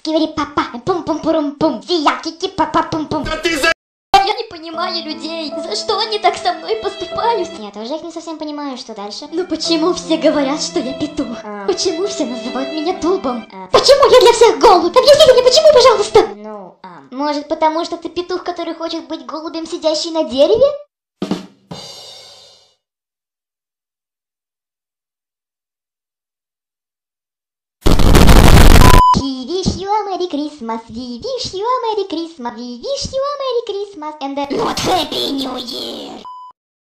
Скивери папа, пум пум пурум пум, сияки папа пум пум. Да ты за... Я не понимаю людей, за что они так со мной поступают? Я тоже их не совсем понимаю, что дальше. Ну почему все говорят, что я петух? А. Почему все называют меня дубом? А. Почему я для всех голубь? Объясните мне, почему, пожалуйста? Ну, ам, Может, потому что ты петух, который хочет быть голубем, сидящий на дереве? Christmas, we wish you a Merry Christmas, we wish you a Merry Christmas. And a not Happy New Year.